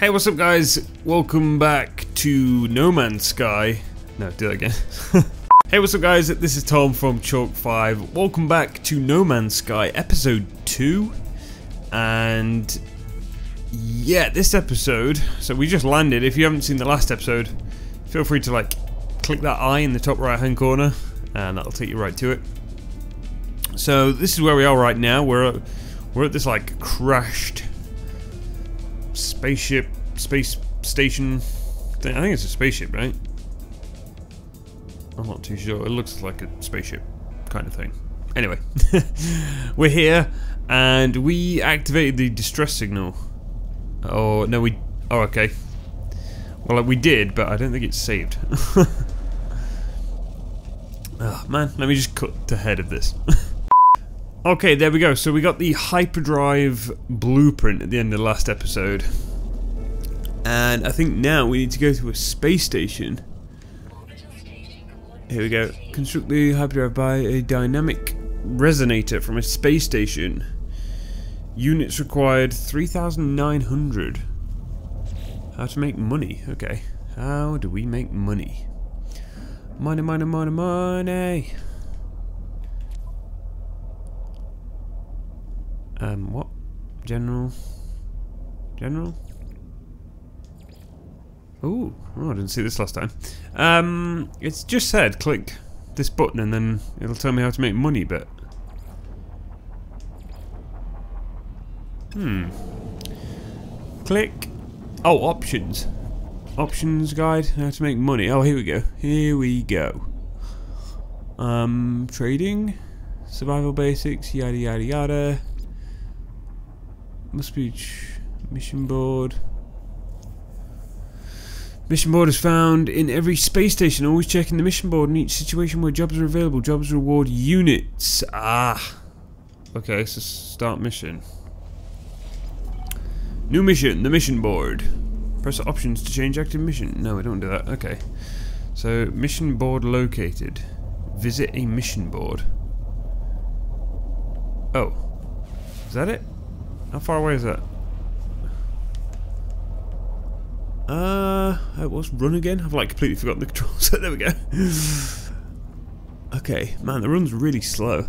Hey, what's up guys? Welcome back to No Man's Sky. No, do that again. hey, what's up guys? This is Tom from Chalk5. Welcome back to No Man's Sky episode 2. And yeah, this episode, so we just landed. If you haven't seen the last episode, feel free to like click that eye in the top right hand corner and that'll take you right to it. So this is where we are right now. We're we're at this like crashed spaceship, space station thing. I think it's a spaceship, right? I'm not too sure. It looks like a spaceship kind of thing. Anyway, we're here and we activated the distress signal. Oh, no, we... Oh, okay. Well, we did, but I don't think it's saved. oh, man, let me just cut to head of this. okay, there we go. So we got the hyperdrive blueprint at the end of the last episode. And I think now we need to go to a space station. Here we go. Construct the hyperdrive by a dynamic resonator from a space station. Units required 3,900. How to make money? Okay. How do we make money? Money, money, money, money. Um, what? General? General? Ooh, oh, I didn't see this last time. Um, it's just said click this button and then it'll tell me how to make money, but... Hmm. Click. Oh, options. Options guide, how to make money. Oh, here we go. Here we go. Um, trading, survival basics, yada yada yada. Must be mission board. Mission board is found in every space station. Always checking the mission board in each situation where jobs are available. Jobs reward units. Ah. Okay, so start mission. New mission, the mission board. Press options to change active mission. No, we don't do that. Okay. So, mission board located. Visit a mission board. Oh. Is that it? How far away is that? Uh, was run again? I've like completely forgotten the controls. there we go. okay, man, the run's really slow.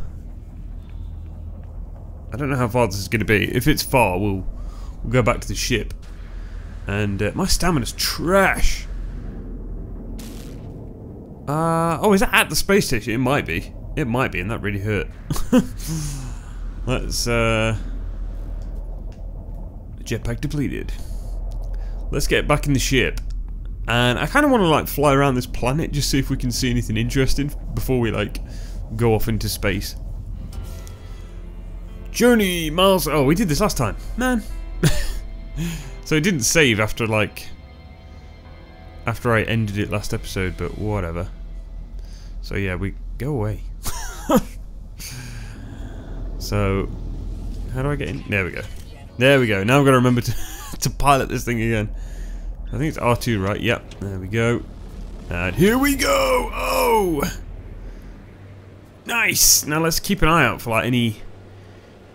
I don't know how far this is going to be. If it's far, we'll, we'll go back to the ship. And uh, my stamina's trash. Uh, oh, is that at the space station? It might be. It might be, and that really hurt. Let's, uh... Jetpack depleted. Let's get back in the ship. And I kind of want to like fly around this planet just see if we can see anything interesting before we like go off into space. Journey miles. Oh, we did this last time, man. so it didn't save after like after I ended it last episode, but whatever. So yeah, we go away. so how do I get in? There we go. There we go. Now I've got to remember to to pilot this thing again. I think it's R2, right? Yep. There we go. And here we go! Oh! Nice! Now let's keep an eye out for like any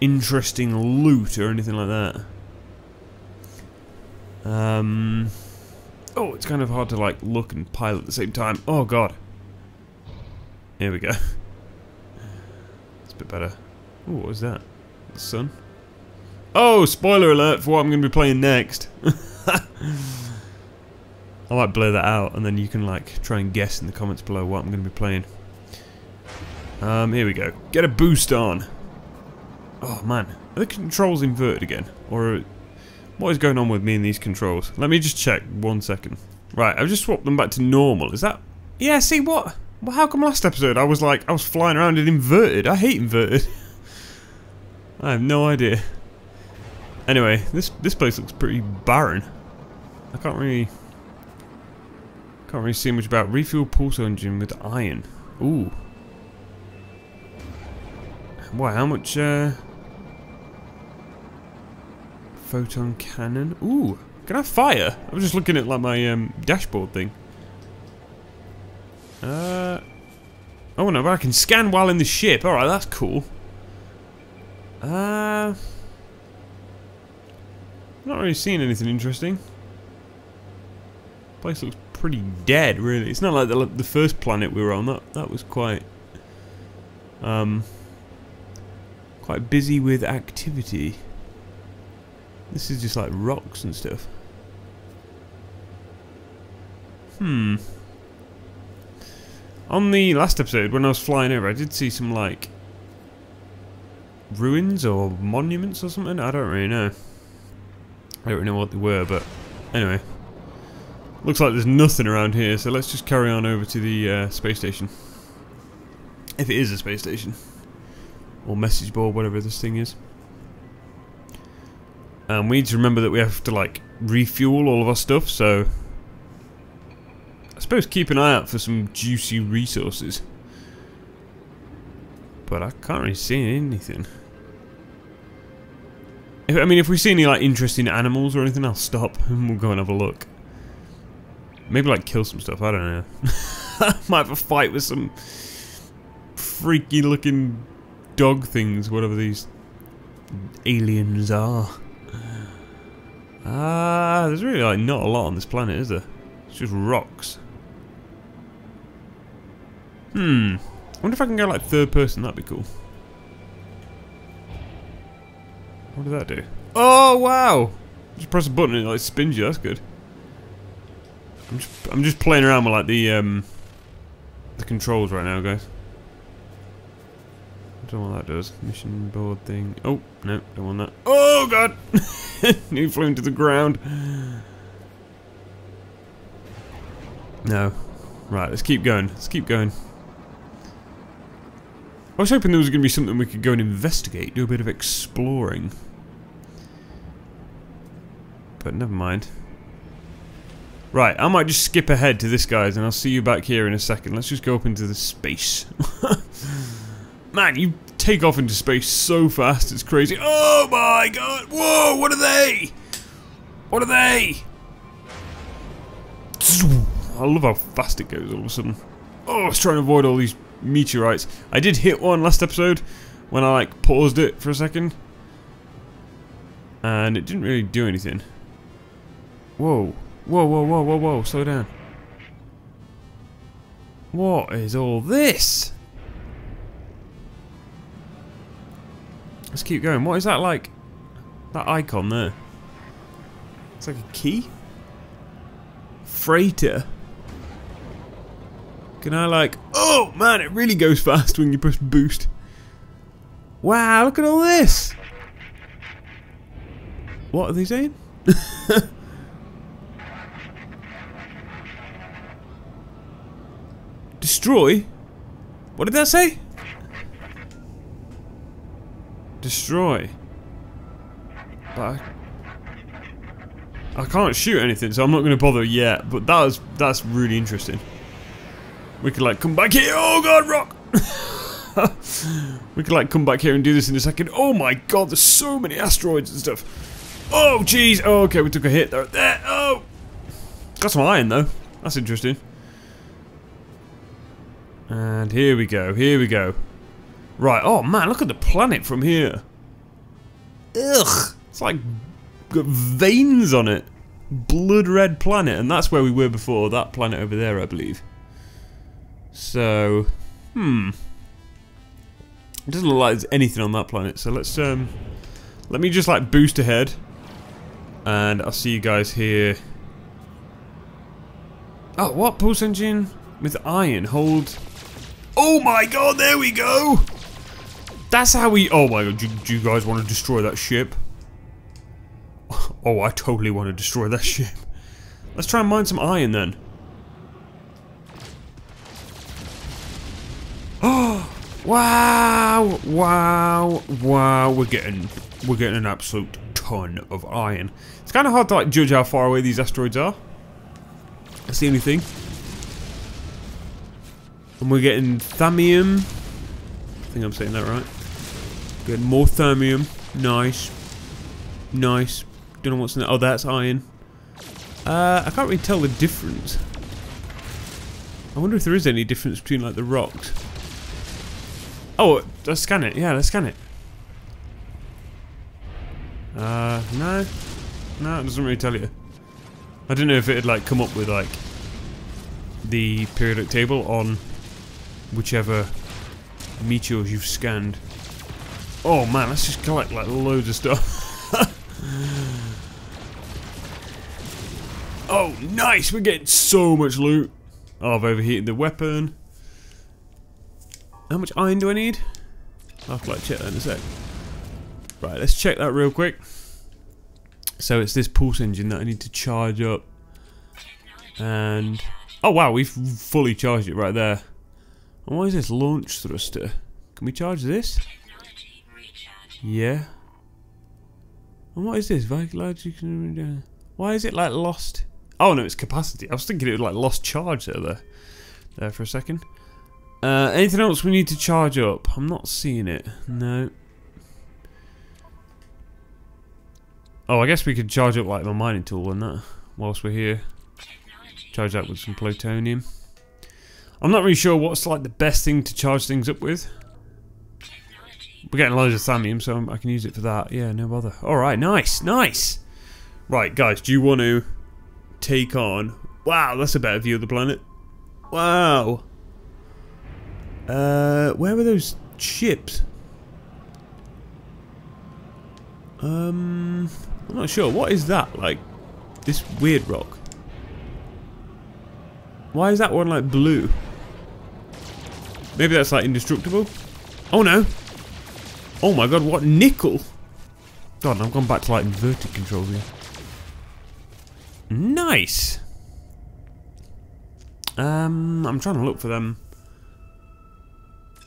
interesting loot or anything like that. Um... Oh, it's kind of hard to like look and pilot at the same time. Oh god. Here we go. It's a bit better. Oh, what was that? The sun? Oh, spoiler alert for what I'm going to be playing next. I might blur that out and then you can like try and guess in the comments below what I'm going to be playing. Um, here we go. Get a boost on. Oh man, are the controls inverted again? Or what is going on with me and these controls? Let me just check one second. Right, I've just swapped them back to normal. Is that... Yeah, see what? Well, how come last episode I was like, I was flying around in inverted? I hate inverted. I have no idea. Anyway, this this place looks pretty barren. I can't really can't really see much about refuel pulse engine with iron. Ooh. Wow, how much uh photon cannon? Ooh, can I fire? I was just looking at like my um, dashboard thing. Uh Oh no, but I can scan while in the ship. Alright, that's cool. Uh not really seeing anything interesting. place looks pretty dead, really. It's not like the, the first planet we were on. That that was quite um quite busy with activity. This is just like rocks and stuff. Hmm. On the last episode, when I was flying over, I did see some like ruins or monuments or something. I don't really know. I don't know what they were, but anyway. Looks like there's nothing around here, so let's just carry on over to the uh, space station. If it is a space station. Or message board, whatever this thing is. And we need to remember that we have to, like, refuel all of our stuff, so... I suppose keep an eye out for some juicy resources. But I can't really see anything. I mean, if we see any, like, interesting animals or anything, I'll stop and we'll go and have a look. Maybe, like, kill some stuff, I don't know. Might have a fight with some freaky looking dog things, whatever these aliens are. Ah, uh, there's really like not a lot on this planet, is there? It's just rocks. Hmm. I wonder if I can go like third person, that'd be cool. What did that do? Oh wow! Just press a button and it like spins you, that's good. I'm just I'm just playing around with like the um the controls right now guys. I don't know what that does. Mission board thing. Oh, no, don't want that. Oh god! he flew into the ground. No. Right, let's keep going. Let's keep going. I was hoping there was going to be something we could go and investigate, do a bit of exploring. But never mind. Right, I might just skip ahead to this guys and I'll see you back here in a second. Let's just go up into the space. Man, you take off into space so fast, it's crazy. Oh my god! Whoa, what are they? What are they? I love how fast it goes all of a sudden. Oh, I was trying to avoid all these meteorites. I did hit one last episode when I like paused it for a second. And it didn't really do anything. Whoa. Whoa, whoa, whoa, whoa, whoa, slow down. What is all this? Let's keep going. What is that like? That icon there. It's like a key? Freighter. Can I like... Oh, man, it really goes fast when you push boost. Wow, look at all this. What are they saying? Destroy? What did that say? Destroy. But I, I can't shoot anything, so I'm not going to bother yet. But that was that's really interesting. We could like come back here. Oh god, rock! we could like come back here and do this in a second. Oh my god, there's so many asteroids and stuff. Oh jeez. Oh, okay, we took a hit there. There. Oh, got some iron though. That's interesting. And here we go. Here we go. Right, oh man, look at the planet from here. Ugh, it's like got veins on it. Blood red planet, and that's where we were before, that planet over there, I believe. So, hmm. It doesn't look like there's anything on that planet, so let's, um, let me just like boost ahead. And I'll see you guys here. Oh, what? Pulse engine with iron. Hold. Oh my god, there we go! That's how we... Oh my god, do, do you guys want to destroy that ship? Oh, I totally want to destroy that ship. Let's try and mine some iron then. Oh! Wow! Wow! Wow! We're getting... We're getting an absolute ton of iron. It's kind of hard to like judge how far away these asteroids are. That's the only thing. And we're getting thamium. I think I'm saying that right. Getting more thermium. Nice. Nice. Don't know what's in there. Oh, that's iron. Uh, I can't really tell the difference. I wonder if there is any difference between like the rocks. Oh, let's scan it. Yeah, let's scan it. Uh, no. No, it doesn't really tell you. I don't know if it had like come up with like the periodic table on whichever meteors you've scanned. Oh man, let's just collect like loads of stuff. oh, nice! We're getting so much loot. Oh, I've overheated the weapon. How much iron do I need? I'll have to like check that in a sec. Right, let's check that real quick. So it's this pulse engine that I need to charge up. And... Oh wow, we've fully charged it right there. And why is this launch thruster? Can we charge this? Yeah. And what is this? Why is it like lost? Oh no, it's capacity. I was thinking it was like lost charge there, there, there for a second. Uh, anything else we need to charge up? I'm not seeing it. No. Oh, I guess we could charge up like my mining tool and that whilst we're here. Charge that with some plutonium. I'm not really sure what's like the best thing to charge things up with. We're getting loads of thallium, so I can use it for that. Yeah, no bother. Alright, nice, nice. Right, guys, do you want to take on... Wow, that's a better view of the planet. Wow. Uh, where were those ships? Um, I'm not sure. What is that? Like, this weird rock. Why is that one like blue? Maybe that's like indestructible? Oh no! Oh my god, what nickel! God, I've gone back to like inverted controls here. Nice! Um, I'm trying to look for them.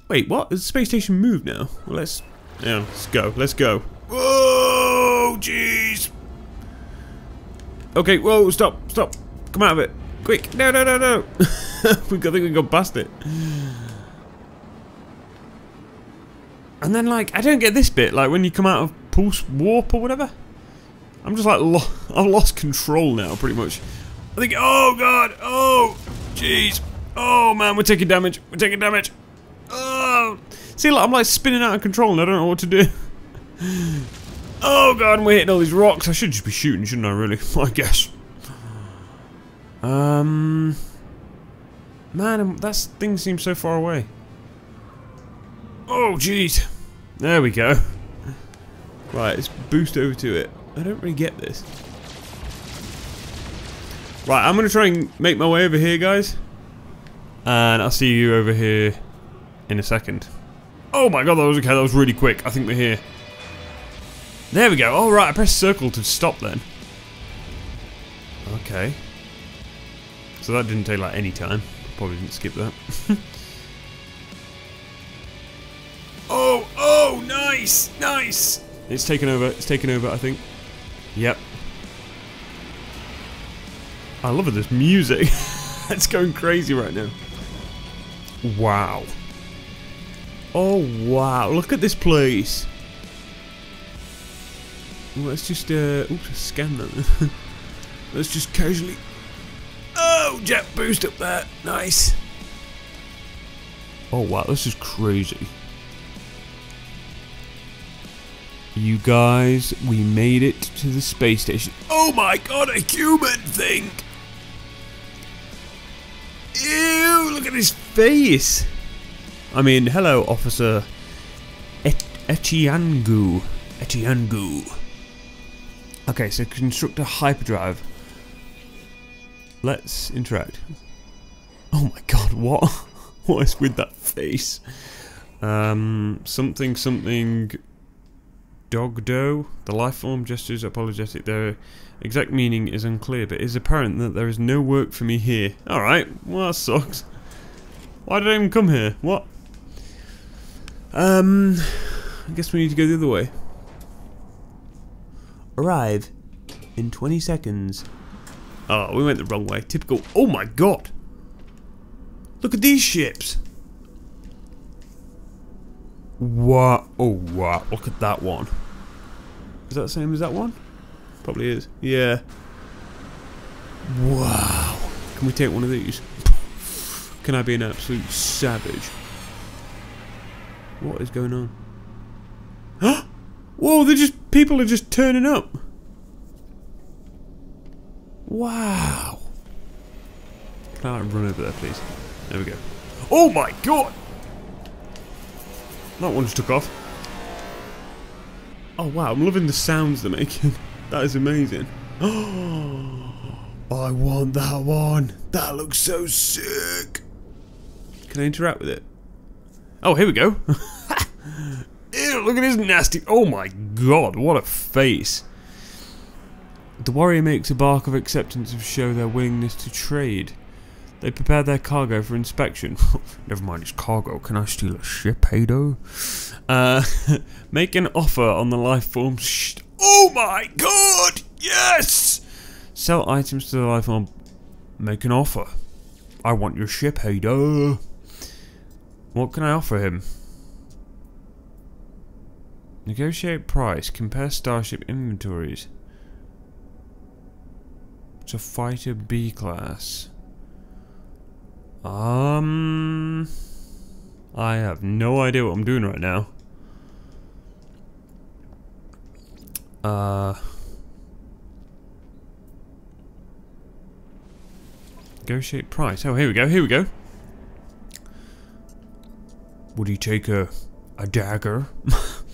Wait, what? Has the space station moved now? Well, let's... Yeah, let's go. Let's go. Whoa, jeez! Okay, whoa, stop, stop. Come out of it. Quick. No, no, no, no. we got, I think we got past it. And then, like, I don't get this bit. Like, when you come out of pulse warp or whatever. I'm just like, lo I've lost control now, pretty much. I think, oh, God. Oh, jeez. Oh, man, we're taking damage. We're taking damage. Oh. See, I'm like spinning out of control and I don't know what to do. Oh god, we're hitting all these rocks. I should just be shooting, shouldn't I, really? I guess. Um... Man, that thing seems so far away. Oh, jeez. There we go. Right, let's boost over to it. I don't really get this. Right, I'm going to try and make my way over here, guys. And I'll see you over here in a second. Oh my god, that was okay. That was really quick. I think we're here. There we go. All oh, right, I pressed circle to stop then. Okay. So that didn't take like any time. Probably didn't skip that. oh, oh, nice, nice. It's taken over. It's taken over, I think. Yep. I love this music. it's going crazy right now. Wow. Oh, wow. Look at this place. Let's just, uh, oops, scan that. Let's just casually... Oh, jet boost up there. Nice. Oh, wow, this is crazy. You guys, we made it to the space station. Oh my god, a human thing! Ew, look at his face! I mean, hello, Officer Et. Etiangu. Okay, so construct a hyperdrive. Let's interact. Oh my god, what? what is with that face? Um, something, something... Dogdo? The life form gestures apologetic. Their exact meaning is unclear, but it is apparent that there is no work for me here. Alright, well that sucks. Why did I even come here? What? Um, I guess we need to go the other way. Arrive in 20 seconds. Oh, we went the wrong way. Typical. Oh my god! Look at these ships! What? Oh, wow. Look at that one. Is that the same as that one? Probably is. Yeah. Wow. Can we take one of these? Can I be an absolute savage? What is going on? Whoa, they're just... People are just turning up. Wow. Can I run over there, please? There we go. Oh my god! That one just took off. Oh wow, I'm loving the sounds they're making. that is amazing. Oh, I want that one. That looks so sick. Can I interact with it? Oh, here we go. Ew, look at his nasty. Oh my god, what a face. The warrior makes a bark of acceptance to show their willingness to trade. They prepare their cargo for inspection. Never mind, it's cargo. Can I steal a ship, Hado? Uh, make an offer on the life form. oh my god! Yes! Sell items to the life form. Make an offer. I want your ship, Hado. What can I offer him? Negotiate price. Compare starship inventories. It's a fighter B class. Um, I have no idea what I'm doing right now. Uh, negotiate price. Oh, here we go. Here we go. Would he take a a dagger?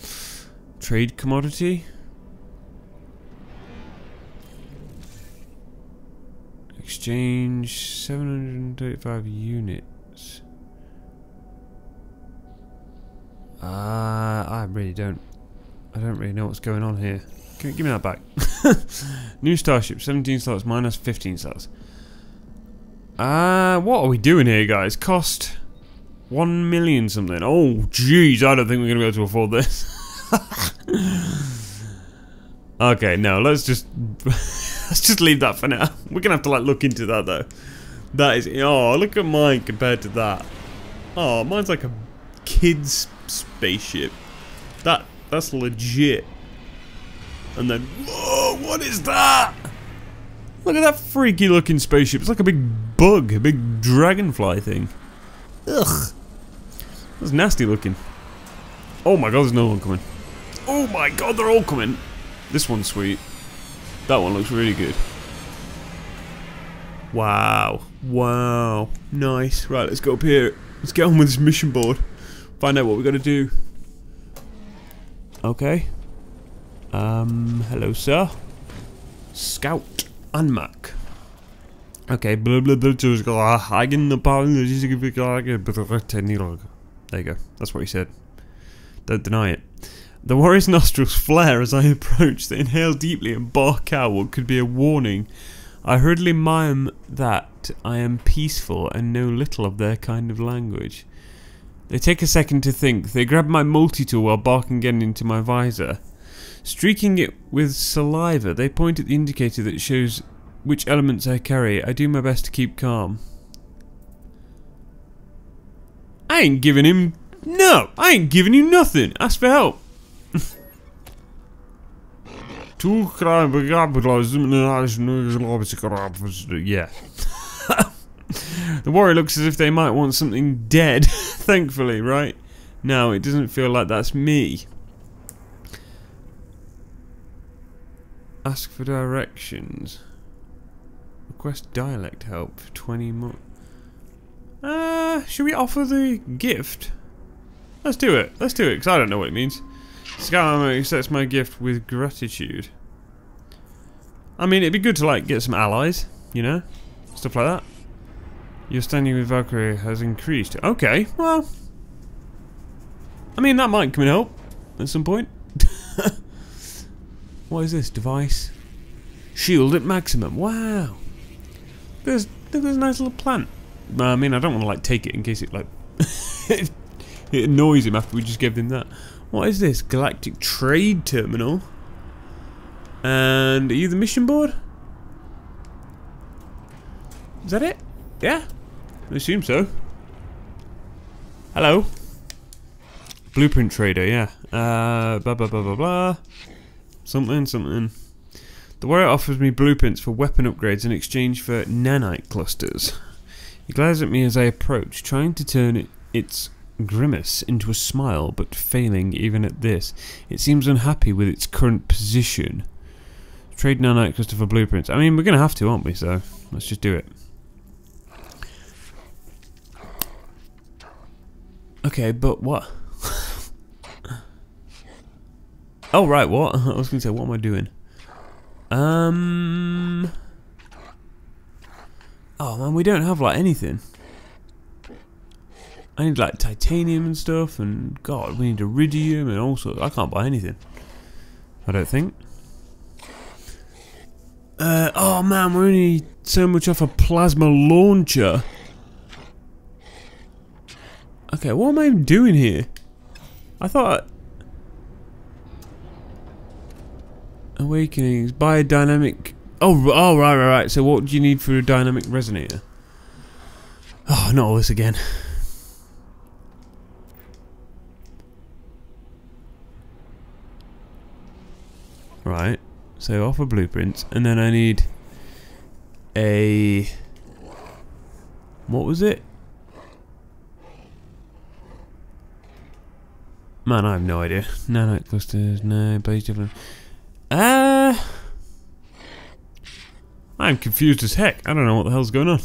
Trade commodity. Exchange 735 units. Uh, I really don't. I don't really know what's going on here. Give me that back. New starship, 17 slots minus 15 slots. Uh, what are we doing here, guys? Cost 1 million something. Oh, jeez, I don't think we're going to be able to afford this. okay, no, let's just... Let's just leave that for now. We're gonna have to like look into that though. That is oh look at mine compared to that. Oh mine's like a kid's spaceship. That that's legit. And then whoa, what is that? Look at that freaky looking spaceship. It's like a big bug, a big dragonfly thing. Ugh. That's nasty looking. Oh my god, there's no one coming. Oh my god, they're all coming. This one's sweet. That one looks really good. Wow. Wow. Nice. Right, let's go up here. Let's get on with this mission board. Find out what we're going to do. Okay. Um, hello, sir. Scout Unmac. Okay, blah blah blah. There you go. That's what he said. Don't deny it. The warrior's nostrils flare as I approach. They inhale deeply and bark out what could be a warning. I hurriedly mime that I am peaceful and know little of their kind of language. They take a second to think. They grab my multi-tool while barking again into my visor. Streaking it with saliva, they point at the indicator that shows which elements I carry. I do my best to keep calm. I ain't giving him... No! I ain't giving you nothing! Ask for help! Yeah. the warrior looks as if they might want something dead, thankfully, right? No, it doesn't feel like that's me. Ask for directions. Request dialect help for 20 more. Uh, should we offer the gift? Let's do it. Let's do it, because I don't know what it means. Scout accepts my gift with gratitude. I mean, it'd be good to like get some allies, you know, stuff like that. Your standing with Vy'keen has increased. Okay, well, I mean that might come in help at some point. what is this device? Shield at maximum. Wow. There's there's a nice little plant. I mean, I don't want to like take it in case it like it annoys him after we just gave him that. What is this? Galactic Trade Terminal. And are you the mission board? Is that it? Yeah? I assume so. Hello. Blueprint trader, yeah. Uh, blah, blah, blah, blah, blah. Something, something. The warrior offers me blueprints for weapon upgrades in exchange for nanite clusters. He glares at me as I approach, trying to turn its grimace into a smile, but failing even at this. It seems unhappy with its current position. Trade nanite for blueprints. I mean, we're going to have to, aren't we? So, let's just do it. Okay, but what? oh, right, what? I was going to say, what am I doing? Um... Oh, man, we don't have, like, anything. I need, like, titanium and stuff, and, God, we need iridium and all sorts. I can't buy anything. I don't think. Uh, oh man, we're only so much off a plasma launcher. Okay, what am I doing here? I thought... Awakenings, biodynamic... Oh, oh, right, right, right. So what do you need for a dynamic resonator? Oh, not all this again. Right. So offer blueprints, and then I need a... What was it? Man, I have no idea. Nanite clusters, no, base different. Uh... I'm confused as heck. I don't know what the hell's going on.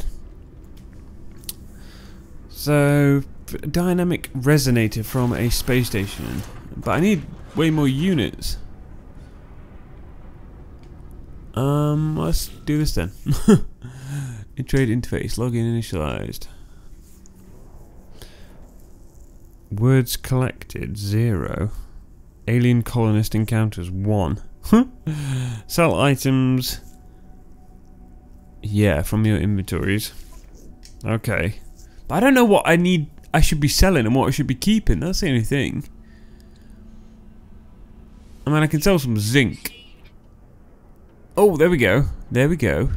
So, dynamic resonator from a space station. But I need way more units. Um, let's do this then. trade interface, login initialized. Words collected, zero. Alien colonist encounters, one. Sell items. Yeah, from your inventories. Okay. But I don't know what I need, I should be selling and what I should be keeping. That's the only thing. I mean, I can sell some zinc. Oh, there we go. There we go.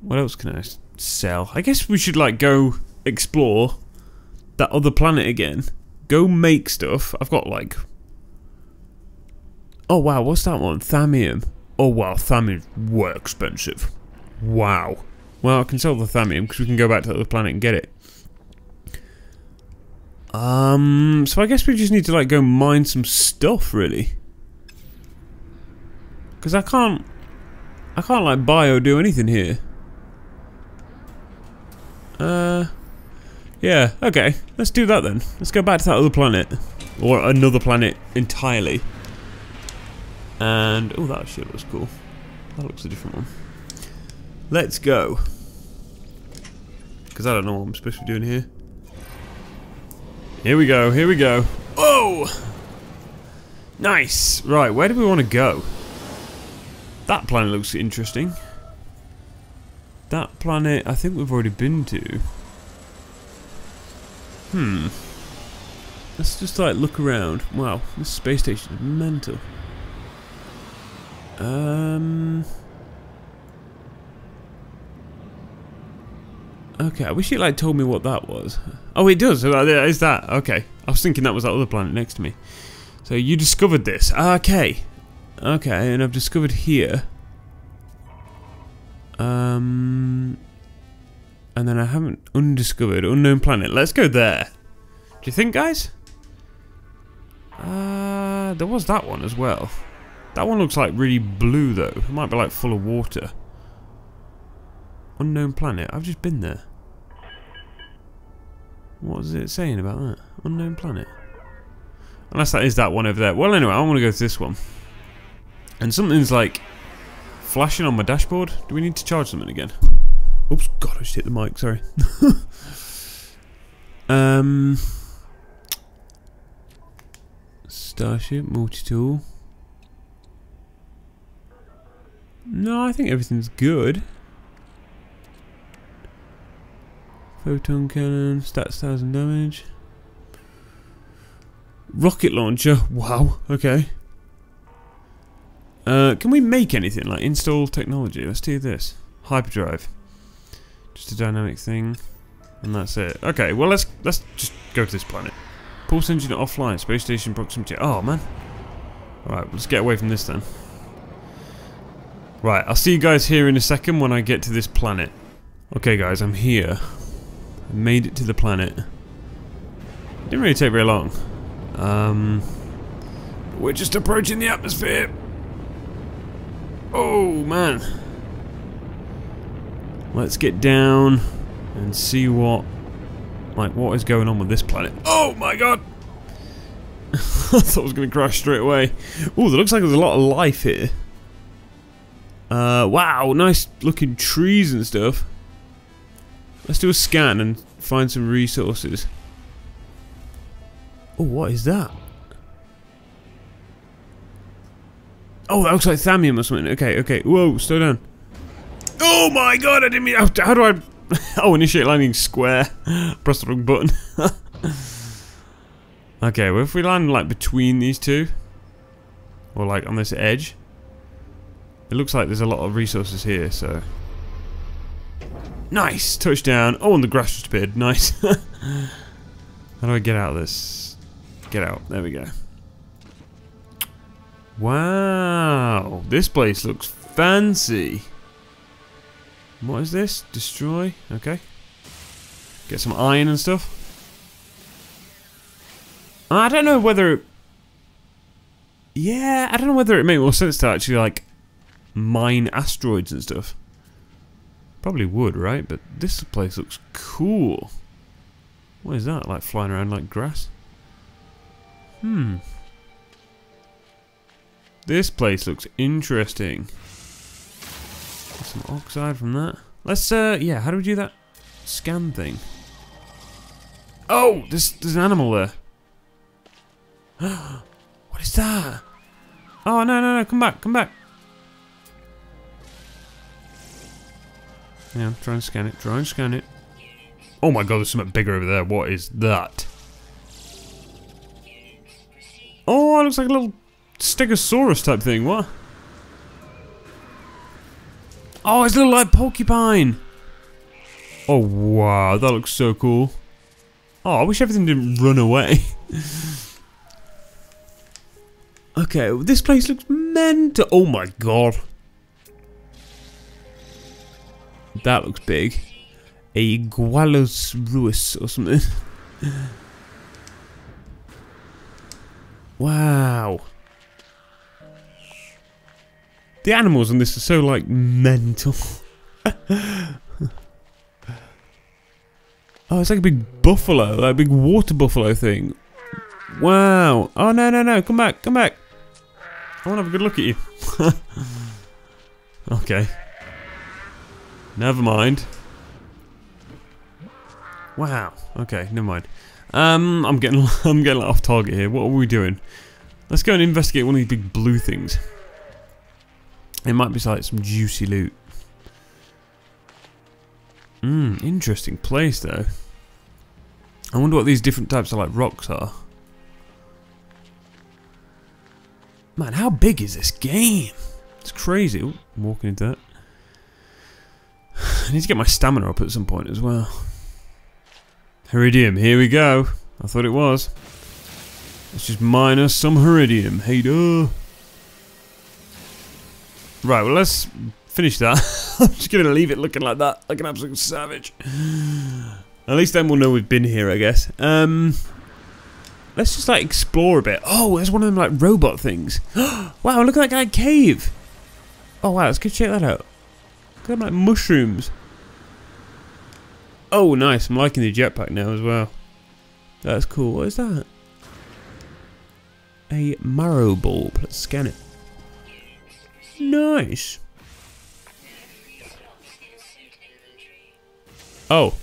What else can I sell? I guess we should, like, go explore that other planet again. Go make stuff. I've got, like... Oh, wow, what's that one? Thamium. Oh, wow, Thamium's way expensive. Wow. Well, I can sell the Thamium, because we can go back to the other planet and get it. Um, so I guess we just need to, like, go mine some stuff, really. Because I can't... I can't, like, buy or do anything here. Uh... Yeah, okay. Let's do that then. Let's go back to that other planet. Or another planet entirely. And... Oh, that shit looks cool. That looks a different one. Let's go. Because I don't know what I'm supposed to be doing here. Here we go, here we go. Oh! Nice! Right, where do we want to go? That planet looks interesting. That planet, I think we've already been to. Hmm. Let's just like look around. Wow, this space station is mental. Um. Okay, I wish it like told me what that was. Oh, it does. Is that okay? I was thinking that was that other planet next to me. So you discovered this. Okay. Okay, and I've discovered here. Um, and then I haven't undiscovered unknown planet. Let's go there. Do you think, guys? Uh, there was that one as well. That one looks like really blue though. It might be like full of water. Unknown planet. I've just been there. What is it saying about that? Unknown planet. Unless that is that one over there. Well, anyway, I want to go to this one. And something's like flashing on my dashboard. Do we need to charge something again? Oops, God, I just hit the mic, sorry. um, Starship, multi-tool. No, I think everything's good. Photon cannon, stats 1000 damage. Rocket launcher, wow, okay. Uh, can we make anything? Like install technology? Let's do this. Hyperdrive. Just a dynamic thing. And that's it. Okay, well let's let's just go to this planet. Pulse engine offline. Space station proximity. Oh man. Alright, let's get away from this then. Right, I'll see you guys here in a second when I get to this planet. Okay guys, I'm here. I made it to the planet. Didn't really take very long. Um, we're just approaching the atmosphere. Oh, man. Let's get down and see what, like, what is going on with this planet. Oh, my God! I thought I was going to crash straight away. Oh, there looks like there's a lot of life here. Uh, wow, nice looking trees and stuff. Let's do a scan and find some resources. Oh, what is that? Oh, that looks like Thamium or something. Okay, okay. Whoa, slow down. Oh my god, I didn't mean... How, how do I... Oh, initiate landing square. Press the wrong button. okay, well if we land like between these two, or like on this edge, it looks like there's a lot of resources here, so... Nice! Touchdown. Oh, and the grass just appeared. Nice. how do I get out of this? Get out. There we go. Wow, this place looks fancy. What is this? Destroy? Okay. Get some iron and stuff. I don't know whether... Yeah, I don't know whether it makes more sense to actually, like, mine asteroids and stuff. Probably would, right? But this place looks cool. What is that? Like flying around like grass? Hmm. This place looks interesting. Get some oxide from that. Let's, uh, yeah, how do we do that scan thing? Oh, there's, there's an animal there. what is that? Oh, no, no, no, come back, come back. Yeah, try and scan it, try and scan it. Oh my god, there's something bigger over there. What is that? Oh, it looks like a little Stegosaurus type thing, what? Oh, it's a little like porcupine! Oh, wow, that looks so cool. Oh, I wish everything didn't run away. okay, this place looks mental. Oh my god. That looks big. A Gualosruus or something. wow. The animals in this are so, like, mental. oh, it's like a big buffalo, like a big water buffalo thing. Wow. Oh, no, no, no. Come back, come back. I want to have a good look at you. okay. Never mind. Wow. Okay, never mind. Um, I'm getting I'm getting off target here. What are we doing? Let's go and investigate one of these big blue things. It might be like some juicy loot. Hmm, interesting place though. I wonder what these different types of like rocks are. Man, how big is this game? It's crazy. Ooh, I'm walking into that. I need to get my stamina up at some point as well. Heridium, here we go. I thought it was. Let's just mine us some Heridium. Hey, duh. Right, well, let's finish that. I'm just going to leave it looking like that, like an absolute savage. At least then we'll know we've been here, I guess. Um, let's just, like, explore a bit. Oh, there's one of them, like, robot things. wow, look at that guy cave. Oh, wow, let's go check that out. Look at them, like, mushrooms. Oh, nice. I'm liking the jetpack now as well. That's cool. What is that? A marrow bulb. Let's scan it. Nice. Oh.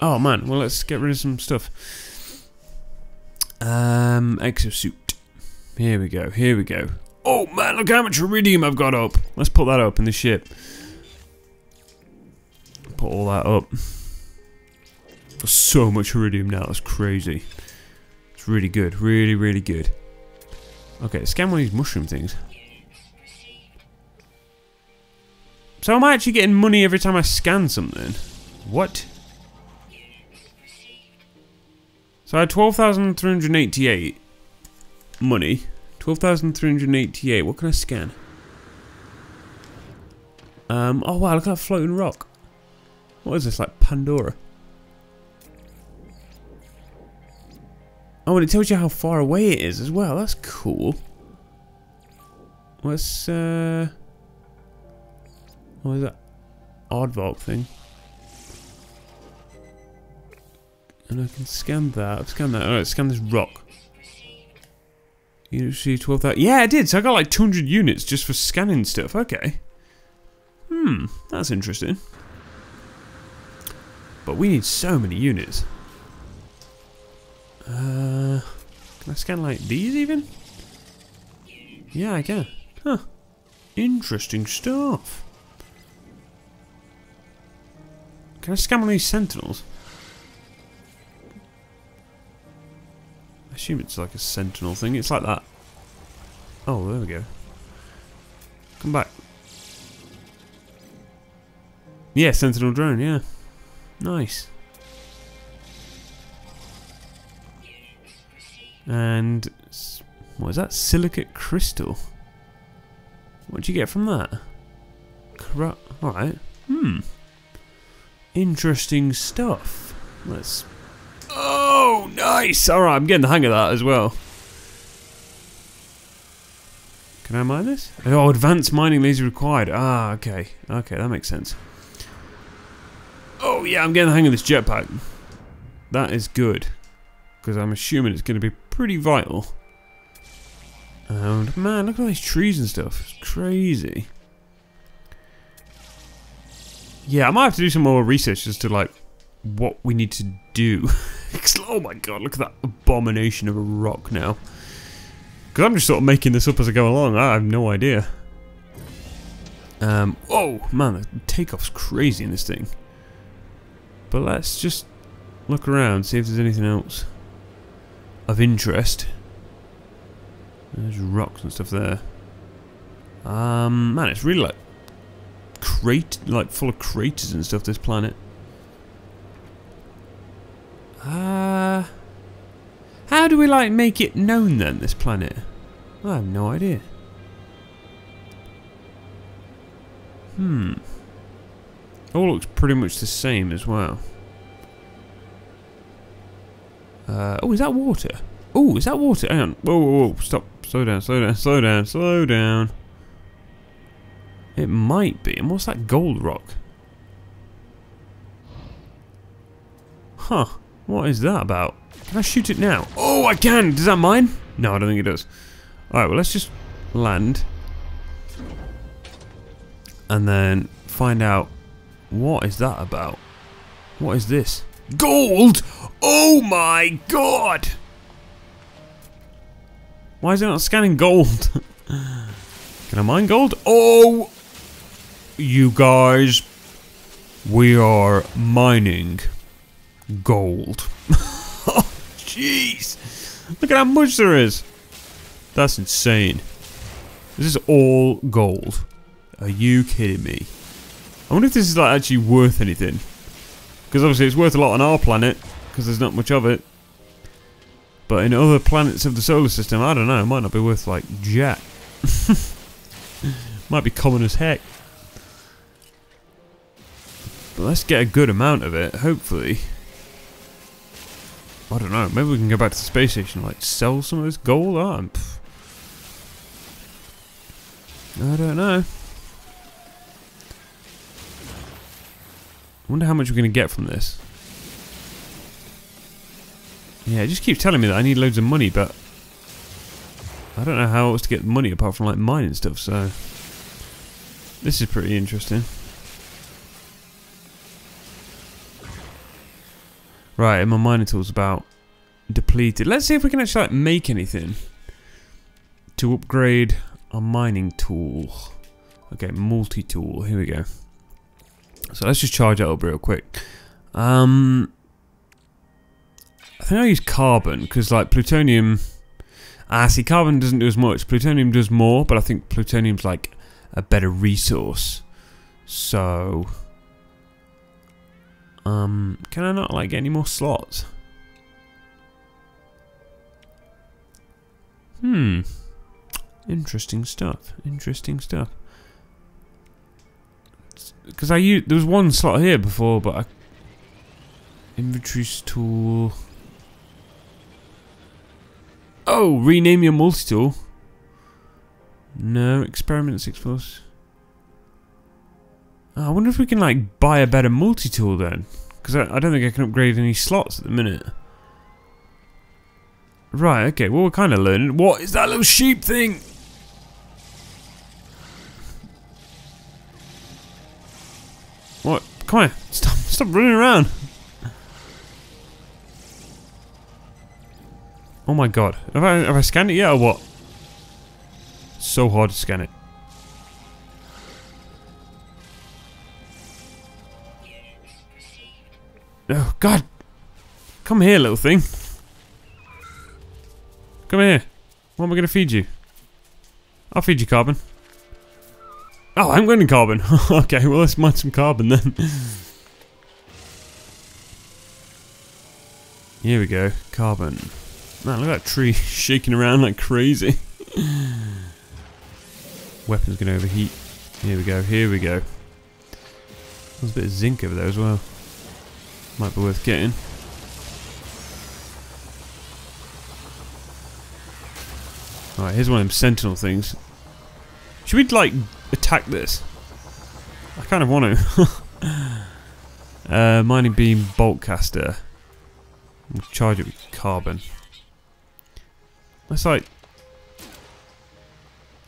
Oh man, well let's get rid of some stuff. Um, exosuit. Here we go, here we go. Oh man, look how much iridium I've got up. Let's put that up in the ship. Put all that up. Got so much iridium now, that's crazy. It's really good, really, really good. Okay, scan one of these mushroom things. So am I actually getting money every time I scan something? What? So I had 12,388 money. 12,388. What can I scan? Um, oh wow, look at that floating rock. What is this, like Pandora? Oh, and it tells you how far away it is as well. That's cool. What's uh what is that aardvark thing? And I can scan that. I've scanned that. Alright, scan this rock. You see 12,000. Yeah, I did. So I got like 200 units just for scanning stuff. Okay. Hmm, that's interesting. But we need so many units. Uh, can I scan like these even? Yeah, I can. Huh. Interesting stuff. Can I scan one of these sentinels? I assume it's like a sentinel thing. It's like that. Oh, there we go. Come back. Yeah, sentinel drone, yeah. Nice. And what is that? Silicate crystal. What'd you get from that? Corrupt. Alright. Hmm. Interesting stuff. Let's. Oh, nice! Alright, I'm getting the hang of that as well. Can I mine this? Oh, advanced mining laser required. Ah, okay. Okay, that makes sense. Oh, yeah, I'm getting the hang of this jetpack. That is good. Because I'm assuming it's going to be pretty vital. And man, look at all these trees and stuff. It's crazy. Yeah, I might have to do some more research as to like what we need to do. oh my god, look at that abomination of a rock now. Because I'm just sort of making this up as I go along. I have no idea. Um, oh man, the takeoff's crazy in this thing. But let's just look around, see if there's anything else of interest. There's rocks and stuff there. Um, man, it's really like crate, like full of craters and stuff. This planet. Uh, how do we like make it known then? This planet. I have no idea. Hmm. All looks pretty much the same as well. Uh, oh, is that water? Oh, is that water? Hang on. Whoa, whoa, whoa. Stop. Slow down, slow down, slow down, slow down. It might be. And what's that gold rock? Huh. What is that about? Can I shoot it now? Oh, I can! Does that mine? No, I don't think it does. Alright, well, let's just land. And then find out what is that about? What is this? Gold! Oh my god! Why is it not scanning gold? Can I mine gold? Oh! You guys, we are mining gold. jeez! Look at how much there is! That's insane. This is all gold. Are you kidding me? I wonder if this is like actually worth anything. Because obviously it's worth a lot on our planet, because there's not much of it. But in other planets of the solar system, I don't know, it might not be worth like jack. might be common as heck. But let's get a good amount of it, hopefully. I don't know, maybe we can go back to the space station and like sell some of this gold? Oh, I don't know. I wonder how much we're going to get from this. Yeah, it just keeps telling me that I need loads of money, but I don't know how else to get money apart from like mining stuff, so this is pretty interesting. Right, and my mining tool's about depleted. Let's see if we can actually like, make anything to upgrade our mining tool. Okay, multi-tool, here we go. So let's just charge it up real quick. Um, I think I use carbon because like plutonium. Ah, see, carbon doesn't do as much. Plutonium does more, but I think plutonium's like a better resource. So, um, can I not like any more slots? Hmm. Interesting stuff. Interesting stuff because I used there was one slot here before, but I inventories tool. Oh, rename your multi-tool. No, experiment 6 plus. Oh, I wonder if we can like buy a better multi-tool then. Because I, I don't think I can upgrade any slots at the minute. Right, okay, well we're kind of learning. What is that little sheep thing? What? Come on, stop, stop running around. Oh my god. Have I, have I scanned it yet or what? So hard to scan it. Oh god. Come here, little thing. Come here. What am I going to feed you? I'll feed you carbon. Oh, I'm going to carbon. okay, well let's mine some carbon then. Here we go. Carbon. Man, look at that tree shaking around like crazy. Weapon's going to overheat. Here we go, here we go. There's a bit of zinc over there as well. Might be worth getting. Alright, here's one of them sentinel things. Should we, like, attack this? I kind of want to. uh, mining beam bolt caster. charge it with carbon. That's like...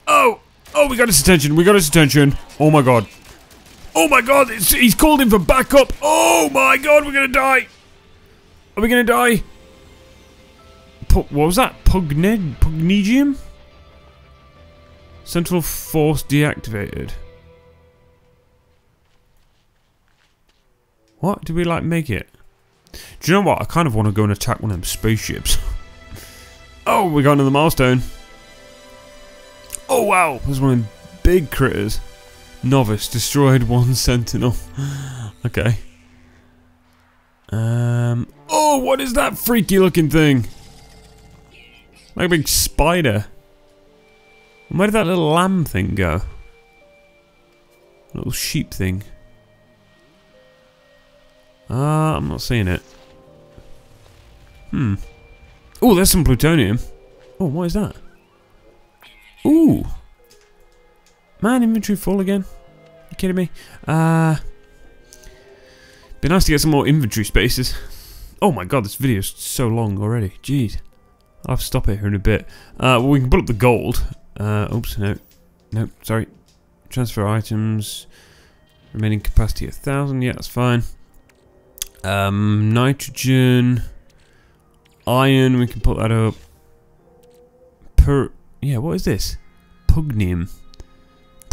Oh! Oh, we got his attention. We got his attention. Oh my god. Oh my god, he's called him for backup. Oh my god, we're gonna die. Are we gonna die? What was that? Pugned Pugnegium? Sentinel force deactivated. What? Did we like make it? Do you know what? I kind of want to go and attack one of them spaceships. oh, we got another milestone. Oh wow, there's one of them big critters. Novice destroyed one sentinel. okay. Um. Oh, what is that freaky looking thing? Like a big spider. And where did that little lamb thing go? Little sheep thing. Ah, uh, I'm not seeing it. Hmm. Oh, there's some plutonium. Oh, what is that? Ooh. Man, inventory full again? You kidding me? Uh, be nice to get some more inventory spaces. Oh my god, this video's so long already. Jeez. I'll have to stop it here in a bit. Uh, well, we can put up the gold. Uh, oops, no. No, sorry. Transfer items. Remaining capacity a thousand. Yeah, that's fine. Um, nitrogen. Iron, we can put that up. Per... Yeah, what is this? Pugneum.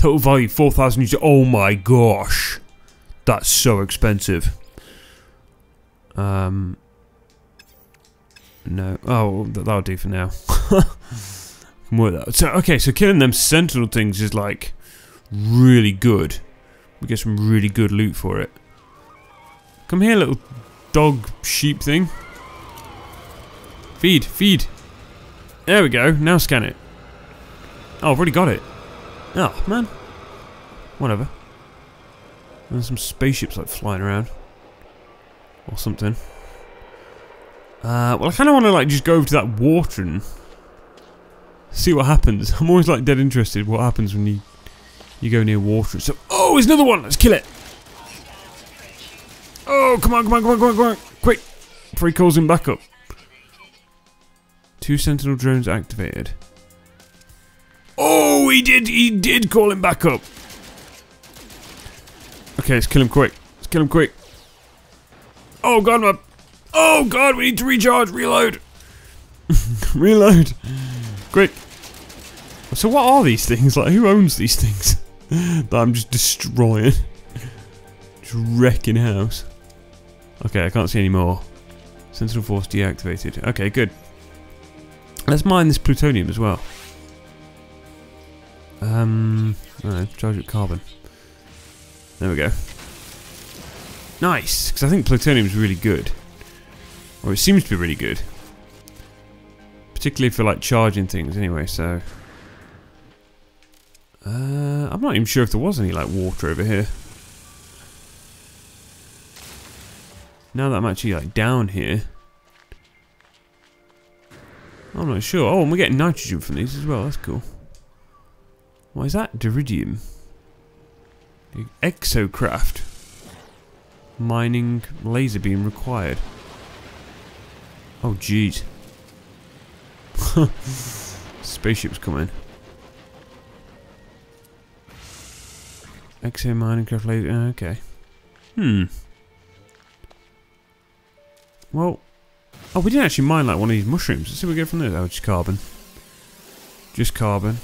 Total value 4,000 units. Oh my gosh. That's so expensive. Um. No. Oh, that'll do for now. So, okay, so killing them sentinel things is like really good. We get some really good loot for it. Come here, little dog sheep thing. Feed, feed. There we go. Now scan it. Oh, I've already got it. Oh, man. Whatever. There's some spaceships like flying around. Or something. Uh, well, I kind of want to like just go over to that water and see what happens. I'm always like dead interested what happens when you you go near water. So, oh, there's another one. Let's kill it. Oh, come on, come on, come on, come on, come on. Quick. He calls him back up. Two sentinel drones activated. Oh, he did, he did call him back up. Okay, let's kill him quick. Let's kill him quick. Oh god, my... Oh god, we need to recharge. Reload. Reload. Quick. So what are these things? Like, who owns these things? that I'm just destroying. just wrecking house. Okay, I can't see any more. Sentinel Force deactivated. Okay, good. Let's mine this plutonium as well. Um, know, charge with carbon. There we go. Nice, because I think plutonium is really good. Or it seems to be really good. Particularly for like charging things anyway, so... Uh, I'm not even sure if there was any like water over here. Now that I'm actually like down here. I'm not sure. Oh, and we're getting nitrogen from these as well, that's cool. What is that? Diridium. Exocraft. Mining laser beam required. Oh, jeez. Spaceship's coming. Exo mining craft laser. uh, Okay. Hmm. Well. Oh, we didn't actually mine like one of these mushrooms. Let's see what we get from this. Oh, just carbon. Just carbon.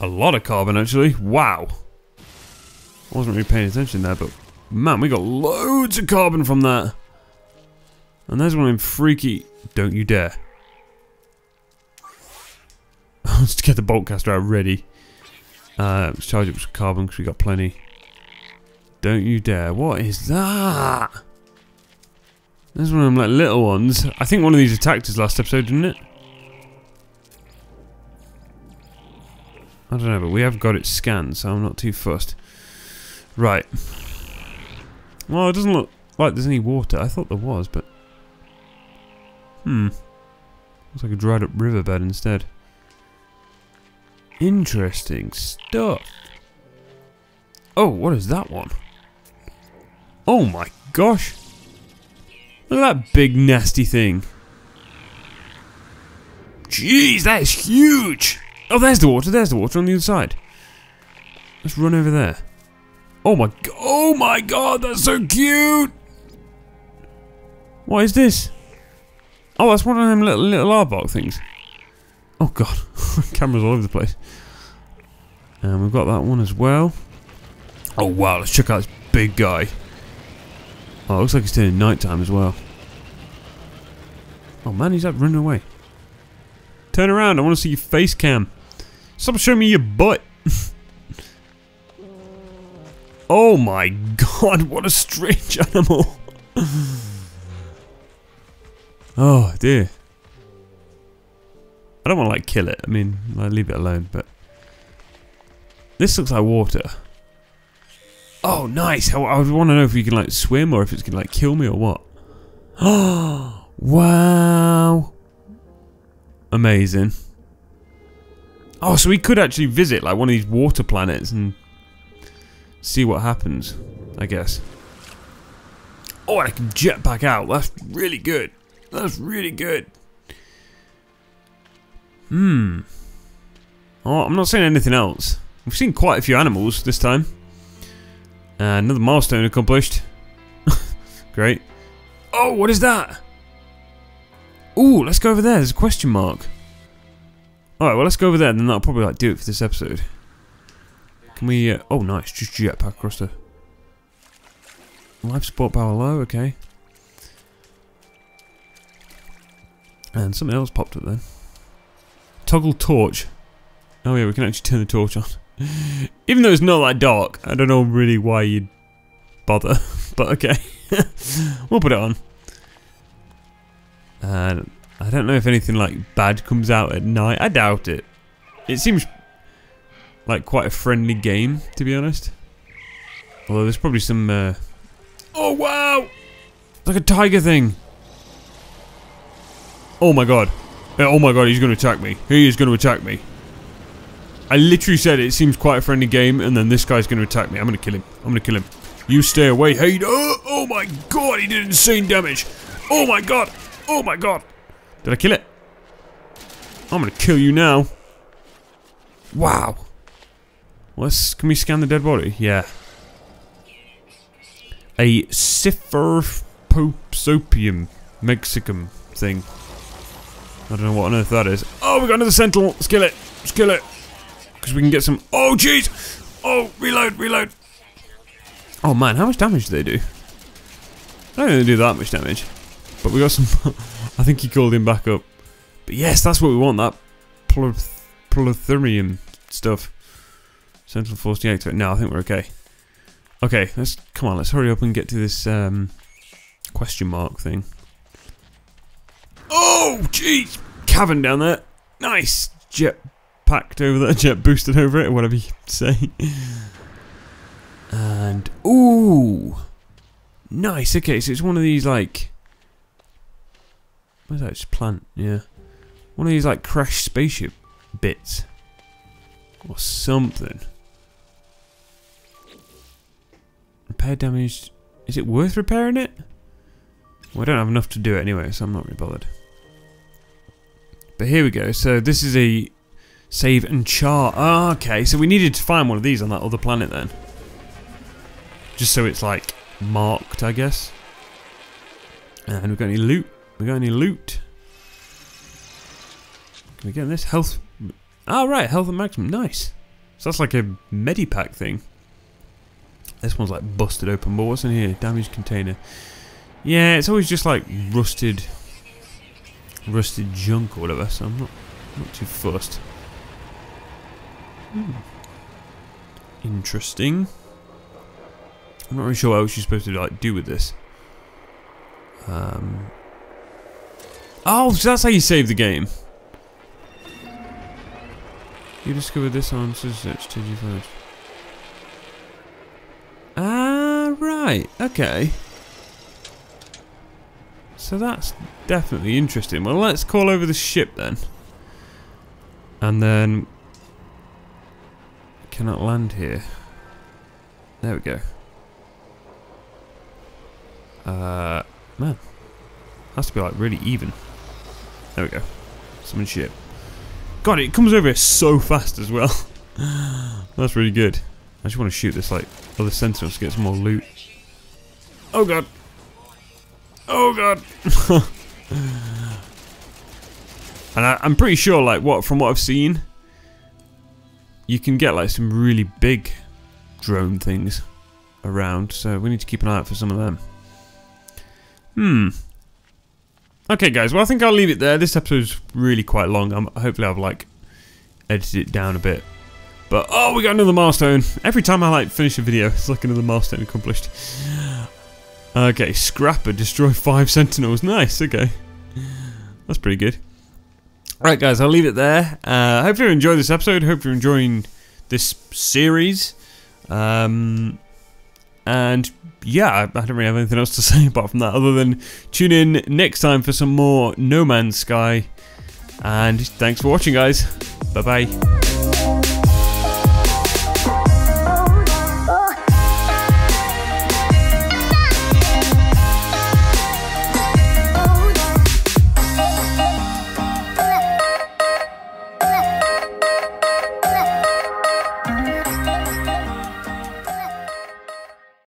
A lot of carbon, actually. Wow. I wasn't really paying attention there, but man, we got loads of carbon from that. And there's one them freaky. Don't you dare. Let's get the bolt caster out ready. Uh, let's charge up some carbon because we got plenty. Don't you dare. What is that? There's one of them like little ones. I think one of these attacked us last episode, didn't it? I don't know, but we have got it scanned, so I'm not too fussed. Right. Well, it doesn't look like there's any water. I thought there was, but... Hmm. Looks like a dried up riverbed instead. Interesting stuff. Oh, what is that one? Oh my gosh. Look at that big nasty thing. Jeez, that is huge. Oh, there's the water. There's the water on the other side. Let's run over there. Oh my. Oh my god, that's so cute. What is this? Oh, that's one of them little, little Arbok things. Oh god. Cameras all over the place. And we've got that one as well. Oh wow, let's check out this big guy. Oh, looks like it's turning nighttime as well. Oh man, he's up running away. Turn around, I want to see your face cam. Stop showing me your butt. oh my god, what a strange animal. oh dear. I don't want to like kill it. I mean, I leave it alone, but this looks like water. Oh, nice. I, I want to know if you can like swim or if it's gonna like kill me or what. Oh, wow. Amazing. Oh, so we could actually visit like one of these water planets and see what happens, I guess. Oh, I can jet back out. That's really good. That's really good. Hmm. Oh, I'm not saying anything else. We've seen quite a few animals this time. Uh, another milestone accomplished. Great. Oh, what is that? Ooh, let's go over there. There's a question mark. Alright, well let's go over there and then that'll probably like do it for this episode. Can we... Uh, oh, nice. Just jetpack across the... Life support power low, okay. And something else popped up then. Toggle torch. Oh yeah, we can actually turn the torch on. Even though it's not that dark, I don't know really why you'd bother, but okay. we'll put it on. And I don't know if anything like bad comes out at night. I doubt it. It seems like quite a friendly game, to be honest. Although there's probably some... Uh... Oh wow! Like a tiger thing. Oh my god. Oh my god, he's going to attack me. He is going to attack me. I literally said it seems quite a friendly game, and then this guy's going to attack me. I'm going to kill him. I'm going to kill him. You stay away, Hey! Oh, oh my god, he did insane damage. Oh my god. Oh my god. Did I kill it? I'm to kill you now. Wow. Let's, can we scan the dead body? Yeah. A Cypherposopium Mexicum thing. I don't know what on earth that is. Oh, we got another sentinel. Let's kill it. Let's kill it. Because we can get some... Oh, jeez! Oh, reload, reload. Oh, man, how much damage do they do? I don't think they do that much damage. But we got some... I think he called him back up. But yes, that's what we want, that plutonium stuff. Sentinel Force deactivate. No, I think we're okay. Okay, let's... Come on, let's hurry up and get to this um, question mark thing. Oh, jeez! Cavern down there. Nice! Jet packed over there, jet boosted over it, whatever you say. And, ooh! Nice, okay, so it's one of these, like... Where's that? Just plant, yeah. One of these, like, crashed spaceship bits. Or something. Repair damage. Is it worth repairing it? Well, I don't have enough to do it anyway, so I'm not really bothered. But here we go. So this is a save and chart. Oh, ah, okay, so we needed to find one of these on that other planet then. Just so it's like marked, I guess. And we've got any loot? We got any loot? Can we get this? Health. Oh, right, health and maximum. Nice. So that's like a medipack thing. This one's like busted open, but what's in here? Damaged container. Yeah, it's always just like rusted, rusted junk or whatever. So I'm not, not too fussed. Hmm. Interesting. I'm not really sure what else you're supposed to like do with this. Um. Oh, so that's how you save the game. You discovered this on search 2G first. Ah, right. Okay. So that's definitely interesting. Well, let's call over the ship then. And then... Cannot land here. There we go. Uh, man. Has to be like really even. There we go. Summon ship. God, it comes over here so fast as well. That's really good. I just want to shoot this like other sentinels to get some more loot. Oh god. Oh god. and I, I'm pretty sure like what from what I've seen, you can get like some really big drone things around. So we need to keep an eye out for some of them. Hmm. Okay, guys. Well, I think I'll leave it there. This episode's really quite long. I'm, hopefully, I've like edited it down a bit. But oh, we got another milestone. Every time I like finish a video, it's like another milestone accomplished. Okay, Scrapper destroy five Sentinels. Nice. Okay, that's pretty good. All right, guys. I'll leave it there. Uh, hope you enjoyed this episode. Hope you're enjoying this series. Um, and yeah, I don't really have anything else to say apart from that, other than tune in next time for some more No Man's Sky. And thanks for watching, guys. Bye bye.